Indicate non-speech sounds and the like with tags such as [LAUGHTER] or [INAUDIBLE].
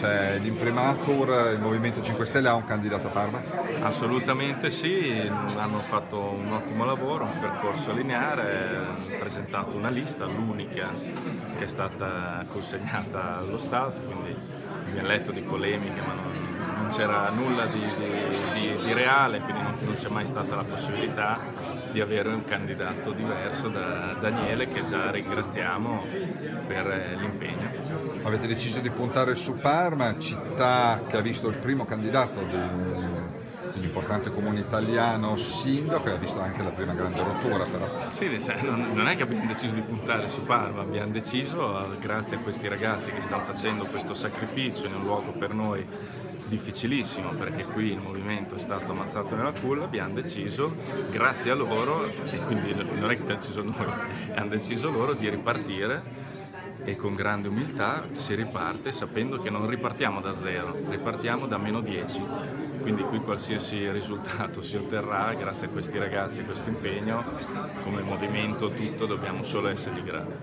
C'è l'imprimatur, il Movimento 5 Stelle ha un candidato a Parma? Assolutamente sì, hanno fatto un ottimo lavoro, un percorso lineare, hanno presentato una lista, l'unica che è stata consegnata allo staff, quindi abbiamo letto di polemiche ma non, non c'era nulla di, di, di, di, reale, quindi non, non c'è mai stata la possibilità di avere un candidato diverso da Daniele che già ringraziamo per l'impegno. Avete deciso di puntare su Parma, città che ha visto il primo candidato di un importante comune italiano sindaco e ha visto anche la prima grande rottura però. Sì, non è che abbiamo deciso di puntare su Parma, abbiamo deciso, grazie a questi ragazzi che stanno facendo questo sacrificio in un luogo per noi difficilissimo perché qui il movimento è stato ammazzato nella culla, abbiamo deciso, grazie a loro, quindi non è che abbiamo deciso noi, [LAUGHS] hanno deciso loro di ripartire e con grande umiltà si riparte sapendo che non ripartiamo da zero, ripartiamo da meno 10. Quindi qui qualsiasi risultato si otterrà grazie a questi ragazzi e a questo impegno, come movimento tutto dobbiamo solo essergli grati.